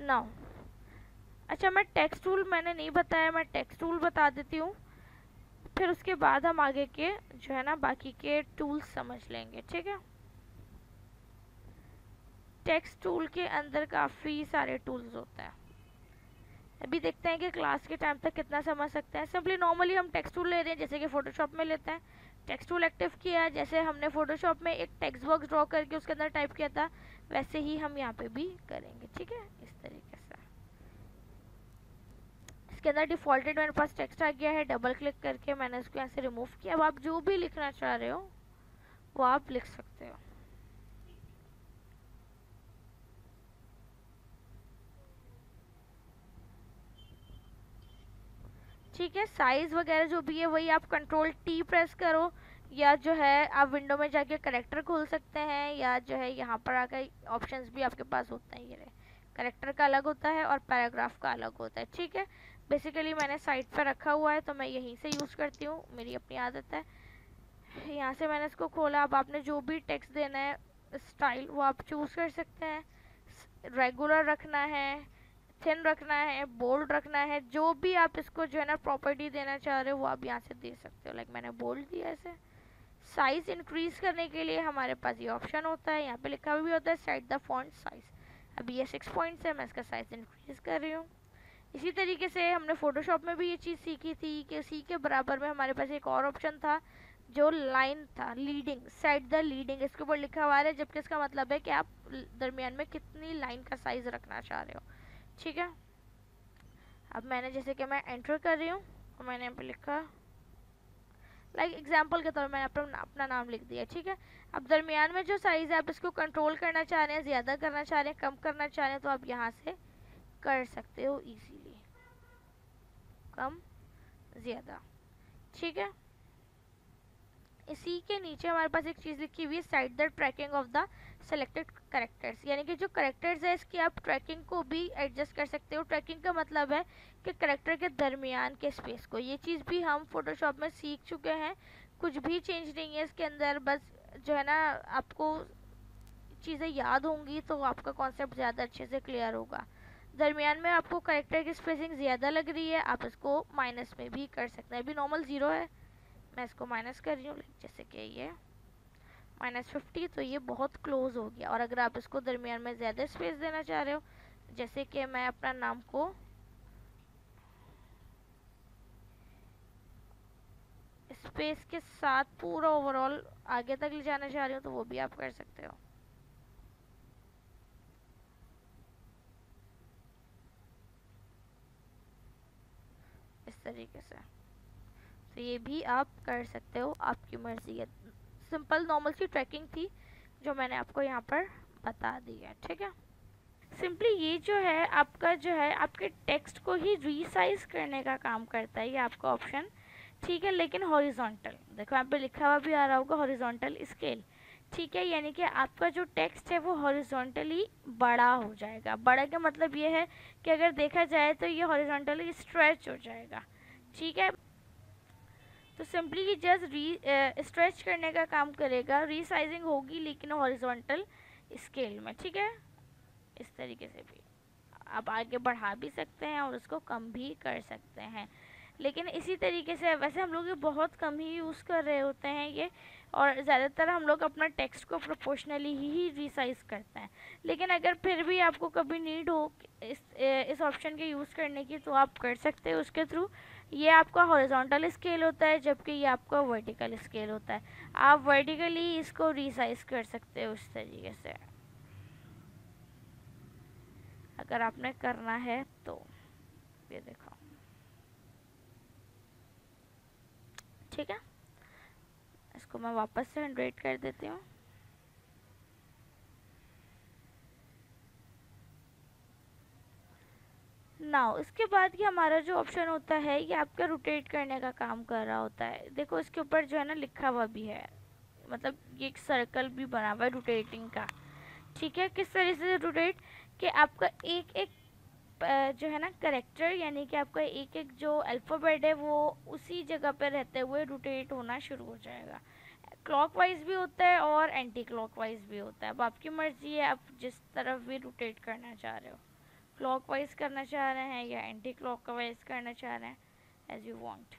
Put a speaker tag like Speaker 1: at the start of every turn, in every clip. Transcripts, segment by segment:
Speaker 1: Now अच्छा मैं text tool मैंने नहीं बताया, मैं टेक्स्ट टूल बता देती हूँ। फिर उसके बाद हम आगे के जो है ना, बाकी के टूल्स समझ लेंगे, ठीक है? टेक्स्ट टूल के अंदर काफ़ी सारे टूल्स होते हैं। अभी देखते हैं कि क्लास के टाइम तक कितना समझ सकते हैं। सिंपली नॉर्मली हम टेक्स्ट टूल ले रहे हैं, जैसे कि फोटोशॉप में लेते हैं। टेक्स्ट टूल एक्टिव किया, जैसे हमने फोटोशॉप में एक टेक्स्ट बॉक्स ड्रॉ करके उसके अंदर टाइप किया था, वैसे ही हम यहाँ पे भी करेंगे, ठीक है? तरीके से। इसके अंदर डिफॉल्टेड मेरे पास टेक्स्ट आ गया है डबल क्लिक करके मैंने उसको यहाँ से रिमूव किया। अब आप जो भी लिखना चाह रहे हो, वो आप लिख सकते हो। ठीक है साइज़ वगैरह जो भी है, वही आप कंट्रोल टी प्रेस करो, या जो है आप विंडो में जाके करेक्टर खोल सकते हैं, या जो है यहाँ पर आकर ऑप्शंस भी आपके पास होते हैं ये करेक्टर का अलग होता है और पैराग्राफ का अलग होता है, ठीक है? बेसिकली मैंने साइड पर रखा हुआ है तो मैं यहीं से यूज़ करती हूँ, मेरी अपनी आदत है। यहाँ से मैंने इसको खोला, अब आपने जो भी टेक्स्ट देना है स्टाइल वो आप चूज़ कर सकते हैं। रेगुलर रखना है थिन रखना है बोल्ड रखना है, जो भी आप इसको जो है ना प्रॉपर्टी देना चाह रहे हो, वो आप यहाँ से दे सकते हो। लाइक मैंने बोल्ड दिया ऐसे साइज़ इंक्रीज करने के लिए हमारे पास ये ऑप्शन होता है, यहाँ पे लिखा हुआ भी होता है सेट द फॉन्ट साइज़ अभी ये सिक्स पॉइंट्स है, मैं इसका साइज़ इंक्रीज कर रही हूँ। इसी तरीके से हमने फोटोशॉप में भी ये चीज़ सीखी थी कि सी के बराबर में हमारे पास एक और ऑप्शन था, जो लाइन था लीडिंग सेट द लीडिंग इसके ऊपर लिखा हुआ है, जबकि इसका मतलब है कि आप दरमियान में कितनी लाइन का साइज़ रखना चाह रहे हो। ठीक है? अब मैंने जैसे कि मैं एंटर कर रही हूँ, और मैंने यहाँ पर लिखा लाइक like एग्ज़ाम्पल के तौर पर मैंने अपना अपना नाम लिख दिया, ठीक है? अब दरमियान में जो साइज़ है, आप इसको कंट्रोल करना चाह रहे हैं, ज़्यादा करना चाह रहे हैं, कम करना चाह रहे हैं तो आप यहाँ से कर सकते हो ईजीली कम, ज़्यादा. ठीक है? इसी के नीचे हमारे पास एक चीज़ लिखी हुई है side the tracking of the selected characters यानी कि जो करेक्टर्स है, इसकी आप ट्रैकिंग को भी एडजस्ट कर सकते हो। ट्रैकिंग का मतलब है कि करेक्टर के दरमियान के स्पेस को। ये चीज़ भी हम फोटोशॉप में सीख चुके हैं। कुछ भी चेंज नहीं है इसके अंदर, बस जो है ना, आपको चीज़ें याद होंगी तो आपका कॉन्सेप्ट ज़्यादा अच्छे से क्लियर होगा। दरमियान में आपको करेक्टर की स्पेसिंग ज़्यादा लग रही है, आप इसको माइनस में भी कर सकते हैं। अभी नॉर्मल ज़ीरो है, मैं इसको माइनस कर रही हूँ, जैसे कि ये। माइनस फिफ्टी तो ये बहुत क्लोज हो गया। और अगर आप इसको दरमियान में ज़्यादा स्पेस देना चाह रहे हो, जैसे कि मैं अपना नाम को स्पेस के साथ पूरा ओवरऑल आगे तक ले जाना चाह रही हूँ तो वो भी आप कर सकते हो। इस तरीके से। तो ये भी आप कर सकते हो, आपकी मर्ज़ी है। सिंपल नॉर्मल सी ट्रैकिंग थी, जो मैंने आपको यहाँ पर बता दी है, ठीक है? सिंपली ये जो है, आपका जो है, आपके टेक्स्ट को ही रीसाइज करने का काम करता है, ये आपका ऑप्शन ठीक है? लेकिन हॉरिजॉन्टल देखो, यहाँ पे लिखा हुआ भी आ रहा होगा हॉरिजॉन्टल स्केल ठीक है? यानी कि आपका जो टेक्स्ट है, वो हॉरिजॉन्टली बड़ा हो जाएगा। बड़ा का मतलब ये है कि अगर देखा जाए तो ये हॉरिजॉन्टली स्ट्रेच हो जाएगा, ठीक है? तो सिंपली जस्ट री स्ट्रेच करने का काम करेगा। रीसाइजिंग होगी लेकिन हॉरिजॉन्टल स्केल में, ठीक है? इस तरीके से भी। आप आगे बढ़ा भी सकते हैं और उसको कम भी कर सकते हैं। लेकिन इसी तरीके से, वैसे हम लोग ये बहुत कम ही यूज़ कर रहे होते हैं ये। और ज़्यादातर हम लोग अपना टेक्स्ट को प्रोपोर्शनली ही रिसाइज करते हैं। लेकिन अगर फिर भी आपको कभी नीड हो इस इस ऑप्शन के यूज़ करने की तो आप कर सकते हो उसके थ्रू ये आपका हॉरिजॉन्टल स्केल होता है, जबकि ये आपका वर्टिकल स्केल होता है। आप वर्टिकली इसको रिसाइज कर सकते हो उस तरीके से। अगर आपने करना है तो ये देखो। ठीक है? इसको मैं वापस से हंड्रेड कर देती हूँ। नाउ इसके बाद ये हमारा जो ऑप्शन होता है, ये आपका रोटेट करने का काम कर रहा होता है। देखो, इसके ऊपर जो है ना लिखा हुआ भी है। मतलब ये एक सर्कल भी बना हुआ है रोटेटिंग का। ठीक है, किस तरह से रोटेट कि आपका एक एक जो है ना करेक्टर यानी कि आपका एक एक जो अल्फ़ाबेट है, वो उसी जगह पर रहते हुए रोटेट होना शुरू हो जाएगा। क्लॉकवाइज भी होता है और एंटी क्लॉकवाइज भी होता है। अब आपकी मर्ज़ी है, आप जिस तरफ़ भी रोटेट करना चाह रहे हो। क्लॉक वाइज करना चाह रहे हैं या एंटी क्लॉक वाइज करना चाह रहे हैं एज यू वांट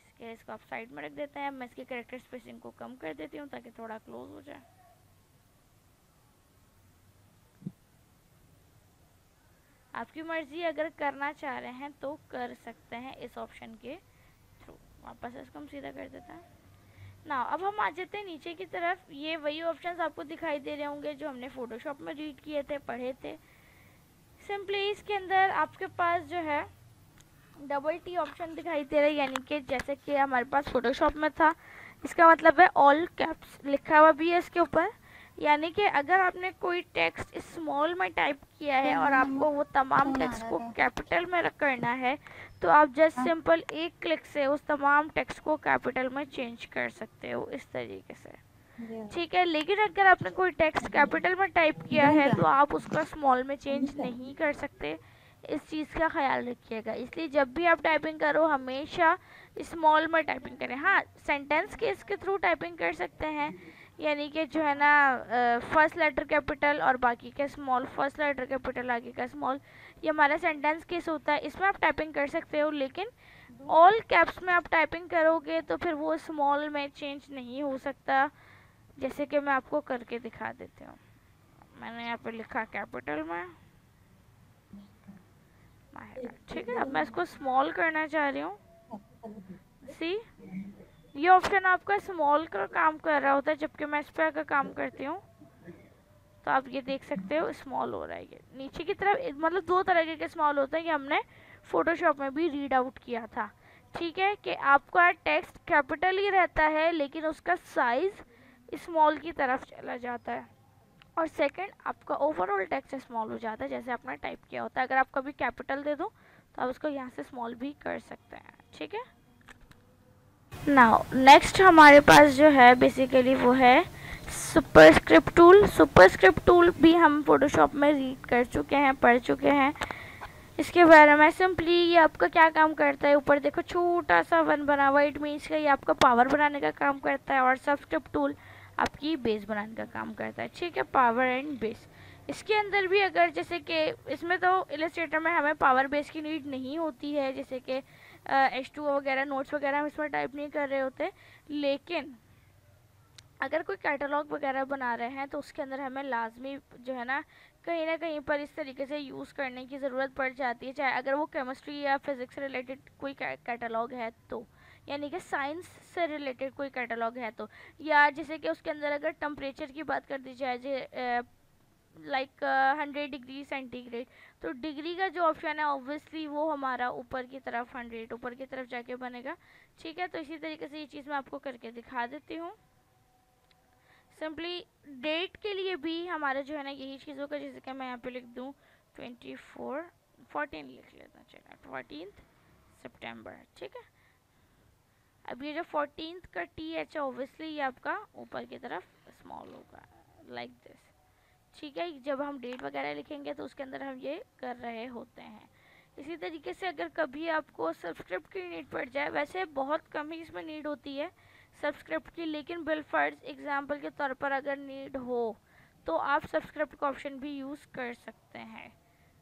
Speaker 1: इसके, इसको आप साइड में रख देते हैं। मैं इसके करेक्टर स्पेसिंग को कम कर देती हूँ ताकि थोड़ा क्लोज हो जाए। आपकी मर्ज़ी अगर करना चाह रहे हैं तो कर सकते हैं इस ऑप्शन के थ्रू वापस इसको हम सीधा कर देते हैं। ना, अब हम आ जाते हैं नीचे की तरफ़। ये वही ऑप्शन आपको दिखाई दे रहे होंगे जो हमने फ़ोटोशॉप में रीड किए थे, पढ़े थे। सिंपली इसके अंदर आपके पास जो है डबल टी ऑप्शन दिखाई दे रहा है, यानी कि जैसे कि हमारे पास फ़ोटोशॉप में था। इसका मतलब है ऑल कैप्स लिखा हुआ भी है इसके ऊपर। यानी कि अगर आपने कोई टेक्स्ट स्मॉल में टाइप किया है और आपको वो तमाम टेक्स्ट को कैपिटल में करना है तो आप जस्ट सिंपल हाँ। एक क्लिक से उस तमाम टेक्स्ट को कैपिटल में चेंज कर सकते हो इस तरीके से। ठीक है लेकिन अगर आपने कोई टेक्स्ट कैपिटल में टाइप किया है तो आप उसका स्मॉल में चेंज नहीं कर सकते। इस चीज़ का ख्याल रखिएगा। इसलिए जब भी आप टाइपिंग करो हमेशा स्मॉल में टाइपिंग करें। हाँ सेंटेंस के इसके थ्रू टाइपिंग कर सकते हैं। यानी कि जो है ना फ़र्स्ट लेटर कैपिटल और बाकी का स्मॉल फ़र्स्ट लेटर कैपिटल आगे का स्मॉल ये हमारा सेंटेंस केस होता है? इसमें आप टाइपिंग कर सकते हो, लेकिन ऑल कैप्स में आप टाइपिंग करोगे तो फिर वो स्मॉल में चेंज नहीं हो सकता, जैसे कि मैं आपको करके दिखा देती हूँ। मैंने यहाँ पे लिखा कैपिटल में। ठीक है, अब मैं इसको स्मॉल करना चाह रही हूँ। सी ये ऑप्शन आपका स्मॉल का काम कर रहा होता है, जबकि मैं इस पर का काम करती हूँ। तो आप ये देख सकते हो स्मॉल हो रहा है ये। नीचे की तरफ़ मतलब दो तरह के स्मॉल होते हैं, ये हमने फोटोशॉप में भी रीड आउट किया था। ठीक है, कि आपका टेक्स्ट कैपिटल ही रहता है, लेकिन उसका साइज़ स्मॉल की तरफ़ चला जाता है। और सेकंड आपका ओवरऑल टेक्स्ट स्मॉल हो जाता है, जैसे आपने टाइप किया होता है। अगर आप कभी कैपिटल दे दो तो आप उसको यहाँ से स्मॉल भी कर सकते हैं। ठीक है? नाउ नेक्स्ट हमारे पास जो है बेसिकली वो है super script tool super script tool भी हम फोटोशॉप में रीड कर चुके हैं, पढ़ चुके हैं। इसके बारे में सिंपली ये आपका क्या काम करता है? ऊपर देखो, छोटा सा वन बना हुआ इट मीन्स का ये आपका पावर बनाने का काम करता है और सबस्क्रिप्ट टूल आपकी बेस बनाने का काम करता है। ठीक है पावर एंड बेस इसके अंदर भी अगर जैसे कि इसमें तो इलस्ट्रेटर में हमें पावर बेस की नीड नहीं होती है, जैसे कि एच टू वगैरह नोट्स वगैरह हम इसमें टाइप नहीं कर रहे होते। लेकिन अगर कोई कैटलॉग वगैरह बना रहे हैं तो उसके अंदर हमें लाजमी जो है ना, कहीं ना कहीं पर इस तरीके से यूज़ करने की ज़रूरत पड़ जाती है। चाहे अगर वो केमिस्ट्री या फिज़िक्स रिलेटेड कोई कैटलॉग है तो यानी कि साइंस से रिलेटेड कोई कैटलॉग है तो या जैसे कि उसके अंदर अगर टम्परेचर की बात कर दी जाए लाइक हंड्रेड डिग्री सेंटीग्रेड तो डिग्री का जो ऑप्शन है ऑब्वियसली वो हमारा ऊपर की तरफ़ हंड्रेड ऊपर की तरफ़ जाके बनेगा। ठीक है? तो इसी तरीके से ये चीज़ मैं आपको करके दिखा देती हूँ। सिंपली डेट के लिए भी हमारा जो है ना, यही चीज़ होगा, जैसे कि मैं यहाँ पे लिख दूँ ट्वेंटी फोर फोर्टीन लिख लेता हूँ चलो फोर्टीन सितंबर ठीक है? अब ये जो फोर्टीन का टी एच है ओबियसली ये आपका ऊपर की तरफ़ स्मॉल होगा लाइक दिस ठीक है, जब हम डेट वगैरह लिखेंगे तो उसके अंदर हम ये कर रहे होते हैं। इसी तरीके से अगर कभी आपको सब्सक्रिप्ट की नीड पड़ जाए, वैसे बहुत कम ही इसमें नीड होती है सब्सक्रिप्ट की, लेकिन बिल फर्ड्स एग्ज़ाम्पल के तौर पर अगर नीड हो तो आप सब्सक्रिप्ट का ऑप्शन भी यूज़ कर सकते हैं।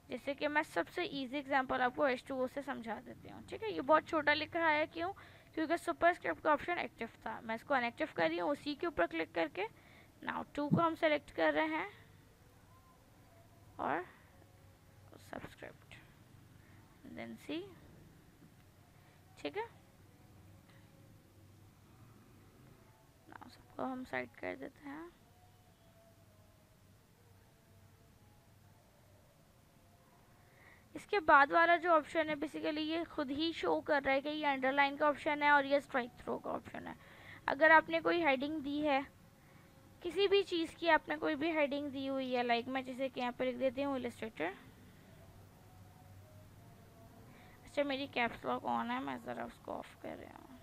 Speaker 1: जैसे कि मैं सबसे इजी एग्जांपल आपको एच टू से समझा देती हूँ। ठीक है, ये बहुत छोटा लिख रहा है, क्यों? क्योंकि सुपर स्क्रिप्ट का ऑप्शन एक्टिव था। मैं इसको अनएक्टिव कर रही हूँ, उसी के ऊपर क्लिक करके नाउ टू को हम सेलेक्ट कर रहे हैं। और सब्सक्रिप्ट देन सी ठीक है? नाउ सबको हम साइड कर देते हैं। इसके बाद वाला जो ऑप्शन है बेसिकली ये खुद ही शो कर रहा है कि ये अंडरलाइन का ऑप्शन है और ये स्ट्राइक थ्रो का ऑप्शन है। अगर आपने कोई हेडिंग दी है किसी भी चीज़ की आपने कोई भी हेडिंग दी हुई है लाइक मैं जैसे कि यहाँ पर लिख देती हूँ इलस्ट्रेटर अच्छा मेरी कैप्स लॉक ऑन है, मैं ज़रा उसको ऑफ़ कर रही हूँ।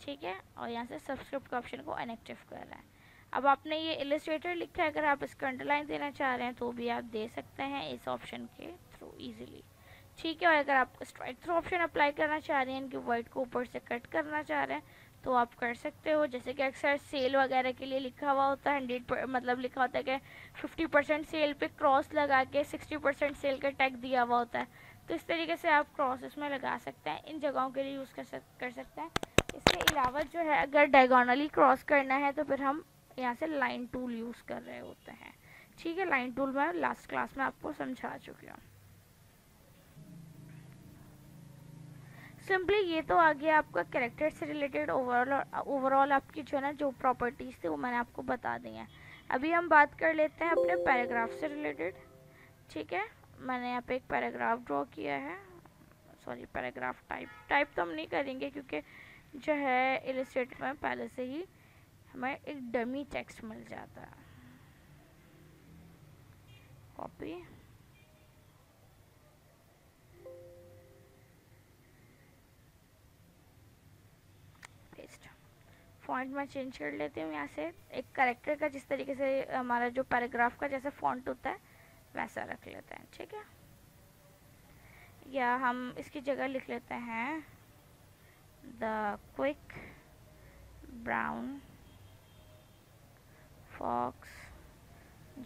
Speaker 1: ठीक है, और यहाँ से सब्सक्रिप्ट ऑप्शन को अनएक्टिव कर रहा है। अब आपने ये इलस्ट्रेटर लिखा है, अगर आप इसका अंडरलाइन देना चाह रहे हैं तो भी आप दे सकते हैं इस ऑप्शन के थ्रू इजीली ठीक है, और अगर आप स्ट्राइक थ्रू ऑप्शन अप्लाई करना चाह रहे हैं इनकी वर्ड को ऊपर से कट करना चाह रहे हैं तो आप कर सकते हो। जैसे कि अक्सर सेल वगैरह के लिए लिखा हुआ होता है हंड्रेड मतलब लिखा होता है कि फिफ्टी परसेंट सेल पे क्रॉस लगा के सिक्सटी परसेंट सेल का टैग दिया हुआ होता है। तो इस तरीके से आप क्रॉस इसमें लगा सकते हैं, इन जगहों के लिए यूज़ कर सक, कर सकते हैं। इसके अलावा जो है, अगर डायगोनली क्रॉस करना है तो फिर हम यहाँ से लाइन टूल यूज़ कर रहे होते हैं। ठीक है लाइन टूल मैं लास्ट क्लास में आपको समझा चुकी हूँ। सिंपली ये तो आ गया आपका कैरेक्टर से रिलेटेड ओवरऑल ओवरऑल आपकी जो है ना, जो प्रॉपर्टीज़ थी वो मैंने आपको बता दी हैं। अभी हम बात कर लेते हैं अपने पैराग्राफ से रिलेटेड ठीक है? मैंने यहाँ पे एक पैराग्राफ ड्रॉ किया है। सॉरी पैराग्राफ टाइप टाइप तो हम नहीं करेंगे क्योंकि जो है इलिस्ट्रेट में पहले से ही हमें एक डमी टेक्स्ट मिल जाता है। कॉपी फॉन्ट मैं चेंज कर लेती हूँ यहाँ से। एक करेक्टर का जिस तरीके से हमारा जो पैराग्राफ का जैसा फॉन्ट होता है, वैसा रख लेते हैं, ठीक है? या हम इसकी जगह लिख लेते हैं the quick brown fox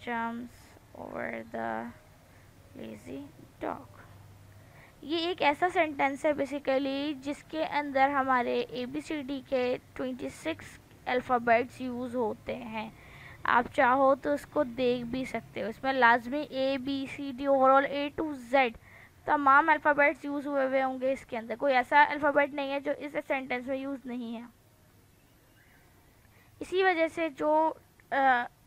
Speaker 1: jumps over the lazy dog ये एक ऐसा सेंटेंस है बेसिकली जिसके अंदर हमारे ए बी सी डी के ट्वेंटी सिक्स अल्फ़ाबेट्स यूज़ होते हैं। आप चाहो तो उसको देख भी सकते हो। इसमें लाजमी A B C D overall A to Z तमाम अल्फ़ाबेट्स यूज़ हुए हुए होंगे इसके अंदर। कोई ऐसा अल्फ़ाबेट नहीं है जो इस सेंटेंस में यूज़ नहीं है। इसी वजह से जो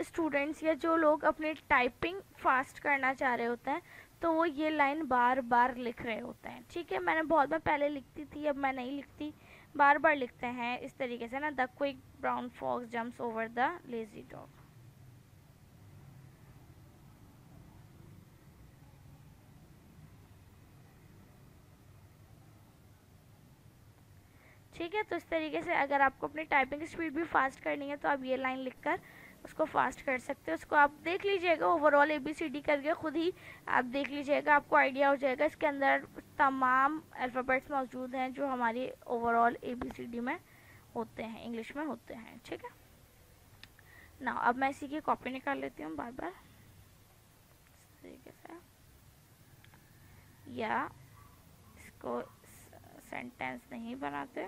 Speaker 1: स्टूडेंट्स या जो लोग अपनी टाइपिंग फास्ट करना चाह रहे होते हैं तो वो ये लाइन बार बार लिख रहे होते हैं। ठीक है, मैंने बहुत बार पहले लिखती थी, अब मैं नहीं लिखती। बार बार लिखते हैं इस तरीके से ना, the quick brown fox jumps over the lazy dog. ठीक है तो इस तरीके से अगर आपको अपनी टाइपिंग स्पीड भी फास्ट करनी है तो आप ये लाइन लिखकर उसको फास्ट कर सकते हो, उसको आप देख लीजिएगा overall A B C D करके खुद ही आप देख लीजिएगा, आपको आइडिया हो जाएगा। इसके अंदर तमाम अल्फ़ाबेट्स मौजूद हैं जो हमारी overall A B C D में होते हैं इंग्लिश में होते हैं, ठीक है? ना अब मैं इसी की कॉपी निकाल लेती हूँ बार बार। तरीके से या इसको सेंटेंस नहीं बनाते,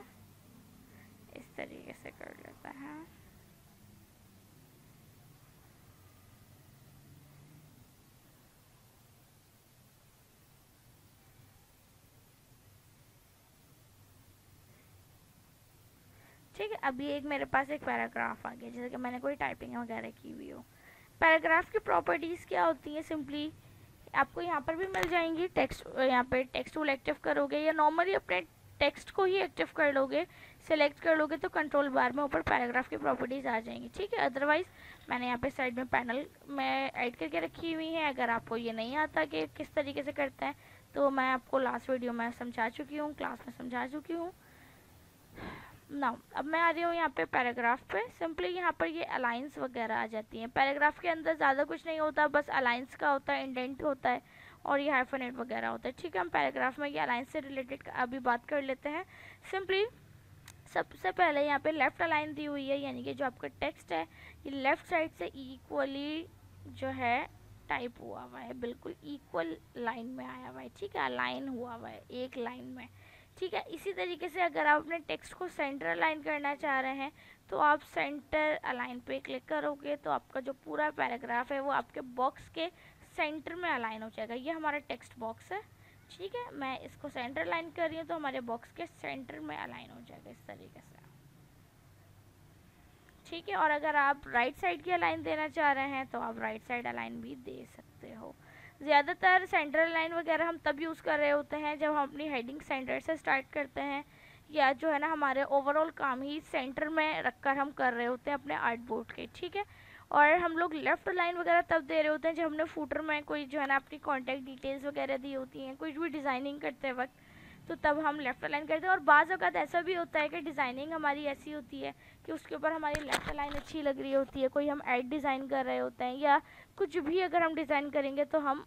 Speaker 1: इस तरीके से कर लेते हैं। ठीक है, अभी एक मेरे पास एक पैराग्राफ आ गया, जैसे कि मैंने कोई टाइपिंग वगैरह की हुई हो। पैराग्राफ की प्रॉपर्टीज़ क्या होती हैं सिंपली आपको यहाँ पर भी मिल जाएँगी टेक्स्ट यहाँ पे टेक्स्ट टूल एक्टिव करोगे या नॉर्मली अपने टेक्स्ट को ही एक्टिव कर लोगे सेलेक्ट कर लोगे तो कंट्रोल बार में ऊपर पैराग्राफ की प्रॉपर्टीज़ आ जाएँगी, ठीक है? अदरवाइज़ मैंने यहाँ पे साइड में पैनल में ऐड करके रखी हुई है, अगर आपको ये नहीं आता कि किस तरीके से करते हैं तो मैं आपको लास्ट वीडियो में समझा चुकी हूँ क्लास में समझा चुकी हूँ। ना अब मैं आ रही हूँ यहाँ पे पैराग्राफ पे। सिंपली यहाँ पर ये अलाइंस वगैरह आ जाती हैं। पैराग्राफ के अंदर ज़्यादा कुछ नहीं होता, बस अलाइंस का होता है, इंडेंट होता है और ये हाइफोनेट वगैरह होता है। ठीक है, हम पैराग्राफ में ये अलाइंस से रिलेटेड अभी बात कर लेते हैं। सिंपली सबसे पहले यहाँ पे लेफ़्ट अलाइन दी हुई है, यानी कि जो आपका टेक्स्ट है, ये लेफ़्ट साइड से इक्वली जो है टाइप हुआ हुआ है, बिल्कुल इक्वल लाइन में आया हुआ है। ठीक है अलाइन हुआ हुआ है, एक लाइन में। ठीक है, इसी तरीके से अगर आप अपने टेक्स्ट को सेंटर अलाइन करना चाह रहे हैं तो आप सेंटर अलाइन पे क्लिक करोगे तो आपका जो पूरा पैराग्राफ है वो आपके बॉक्स के सेंटर में अलाइन हो जाएगा। ये हमारा टेक्स्ट बॉक्स है, ठीक है? मैं इसको सेंटर अलाइन कर रही हूँ तो हमारे बॉक्स के सेंटर में अलाइन हो जाएगा इस तरीके से। ठीक है, और अगर आप राइट साइड की अलाइन देना चाह रहे हैं तो आप राइट साइड अलाइन भी दे सकते हो। ज़्यादातर सेंटर लाइन वगैरह हम तब यूज़ कर रहे होते हैं जब हम अपनी हेडिंग सेंटर से स्टार्ट करते हैं, या जो है ना हमारे ओवरऑल काम ही सेंटर में रख कर हम कर रहे होते हैं अपने आर्ट बोर्ड के, ठीक है? और हम लोग लेफ़्ट लाइन वगैरह तब दे रहे होते हैं जब हमने फूटर में कोई जो है ना अपनी कॉन्टैक्ट डिटेल्स वगैरह दी होती हैं कुछ भी डिज़ाइनिंग करते वक्त तो तब हम लेफ़्ट अलाइन करते हैं। और बाज़ अवत ऐसा भी होता है कि डिज़ाइनिंग हमारी ऐसी होती है कि उसके ऊपर हमारी लेफ़्ट अलाइन अच्छी लग रही होती है, कोई हम ऐड डिज़ाइन कर रहे होते हैं या कुछ भी अगर हम डिज़ाइन करेंगे तो हम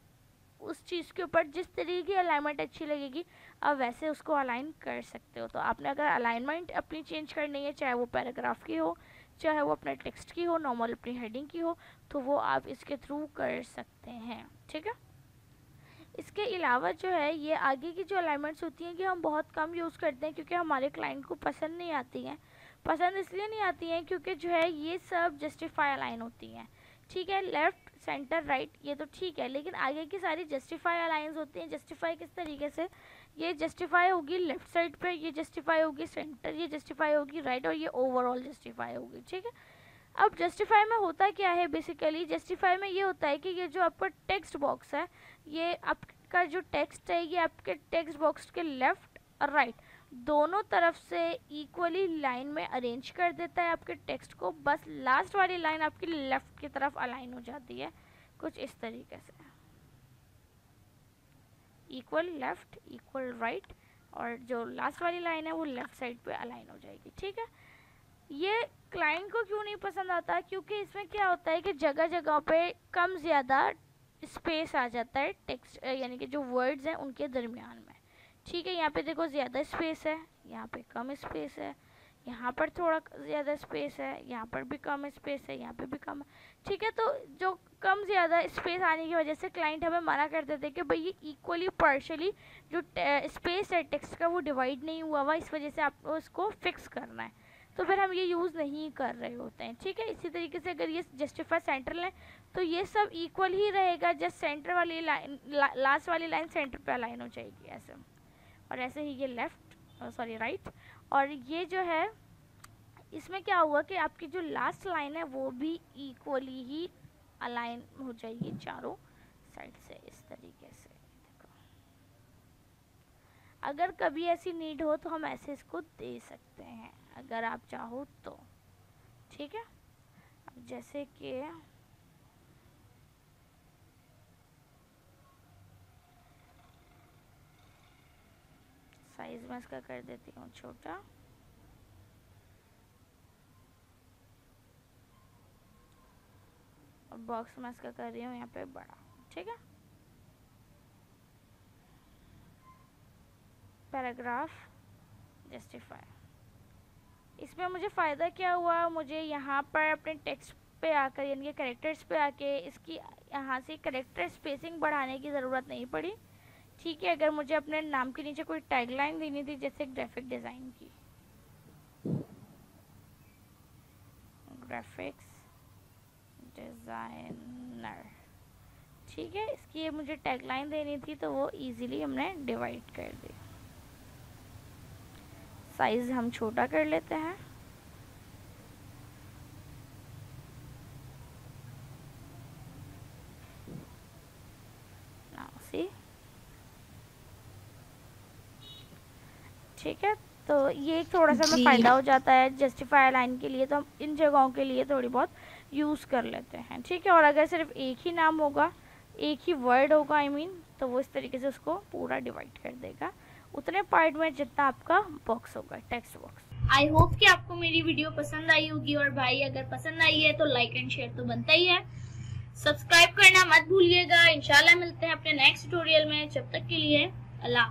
Speaker 1: उस चीज़ के ऊपर जिस तरीके की अलाइनमेंट अच्छी लगेगी, आप वैसे उसको अलाइन कर सकते हो। तो आपने अगर अलाइनमेंट अपनी चेंज करनी है, चाहे वो पैराग्राफ की हो, चाहे वो अपने टेक्स्ट की हो नॉर्मल अपनी हेडिंग की हो तो वो आप इसके थ्रू कर सकते हैं। ठीक है? इसके अलावा जो है, ये आगे की जो अलाइनमेंट्स होती हैं कि हम बहुत कम यूज़ करते हैं क्योंकि हमारे क्लाइंट को पसंद नहीं आती हैं। पसंद इसलिए नहीं आती हैं क्योंकि जो है, ये सब जस्टिफाई अलाइन होती हैं। ठीक है लेफ़्ट सेंटर राइट ये तो ठीक है, लेकिन आगे की सारी जस्टिफाई अलाइंस होती हैं। जस्टिफाई किस तरीके से? ये जस्टिफाई होगी लेफ़्ट साइड पे, ये जस्टिफाई होगी सेंटर ये जस्टिफाई होगी राइट और ये ओवरऑल जस्टिफाई होगी। ठीक है? अब जस्टिफाई में होता क्या है? बेसिकली जस्टिफाई में ये होता है कि ये जो आपका टेक्स्ट बॉक्स है, ये आपका जो टेक्स्ट है, ये आपके टेक्स्ट बॉक्स के लेफ़्ट और राइट दोनों तरफ़ से इक्वली लाइन में अरेंज कर देता है आपके टेक्स्ट को। बस लास्ट वाली लाइन आपकी लेफ़्ट की तरफ़ अलाइन हो जाती है। कुछ इस तरीके से। इक्वल लेफ़्ट इक्वल राइट और जो लास्ट वाली लाइन है वो लेफ़्ट साइड पे अलाइन हो जाएगी। ठीक है? ये क्लाइंट को क्यों नहीं पसंद आता? क्योंकि इसमें क्या होता है कि जगह जगह पे कम ज़्यादा स्पेस आ जाता है टेक्स्ट यानी कि जो वर्ड्स हैं उनके दरमियान में। ठीक है, यहाँ पे देखो ज़्यादा स्पेस है, यहाँ पे कम स्पेस है, यहाँ पर थोड़ा ज़्यादा स्पेस है, यहाँ पर भी कम स्पेस है, यहाँ पे भी कम। ठीक है तो जो कम ज़्यादा स्पेस आने की वजह से क्लाइंट हमें मना कर देते हैं कि भाई ये इक्वली पार्शली जो स्पेस है टेक्स्ट का वो डिवाइड नहीं हुआ हुआ, इस वजह से आपको उसको फिक्स करना है। तो फिर हम ये यूज़ नहीं कर रहे होते हैं ठीक है? इसी तरीके से अगर ये जस्टिफाई सेंटर लें तो ये सब इक्वल ही रहेगा जस्ट सेंटर वाली लाइन ला, लास्ट वाली लाइन सेंटर पे अलाइन हो जाएगी ऐसे। और ऐसे ही ये लेफ़्ट सॉरी राइट और ये जो है इसमें क्या हुआ कि आपकी जो लास्ट लाइन है वो भी इक्वली ही अलाइन हो जाएगी चारों साइड से इस तरीके से। अगर कभी ऐसी नीड हो तो हम ऐसे इसको दे सकते हैं। अगर आप चाहो तो। ठीक है? अब जैसे कि साइज़ में इसका कर देती हूँ छोटा। और बॉक्स में इसका कर रही हूँ यहाँ पे बड़ा। ठीक है? पैराग्राफ जस्टिफाई इसमें मुझे फ़ायदा क्या हुआ? मुझे यहाँ पर अपने टेक्स्ट पे आकर, यानी कि करेक्टर्स पे आके इसकी, यहाँ से करेक्टर स्पेसिंग बढ़ाने की ज़रूरत नहीं पड़ी। ठीक है, अगर मुझे अपने नाम के नीचे कोई टैगलाइन देनी थी, जैसे ग्राफिक डिज़ाइन की। ग्राफिक्स डिज़ाइनर ठीक है, इसकी मुझे टैगलाइन देनी थी तो वो इजीली हमने डिवाइड कर दी। साइज़ हम छोटा कर लेते हैं। ठीक है तो ये थोड़ा सा हमें फ़ायदा हो जाता है जस्टिफाई लाइन के लिए तो हम इन जगहों के लिए थोड़ी बहुत यूज़ कर लेते हैं। ठीक है और अगर सिर्फ़ एक ही नाम होगा एक ही वर्ड होगा आई I मीन mean, तो वो इस तरीके से उसको पूरा डिवाइड कर देगा। उतने पार्ट में जितना आपका बॉक्स होगा टेक्स्ट बॉक्स
Speaker 2: आई होप कि आपको मेरी वीडियो पसंद आई होगी और भाई अगर पसंद आई है तो लाइक एंड शेयर तो बनता ही है। सब्सक्राइब करना मत भूलिएगा। इंशाल्लाह मिलते हैं अपने नेक्स्ट ट्यूटोरियल में। जब तक के लिए, अल्लाह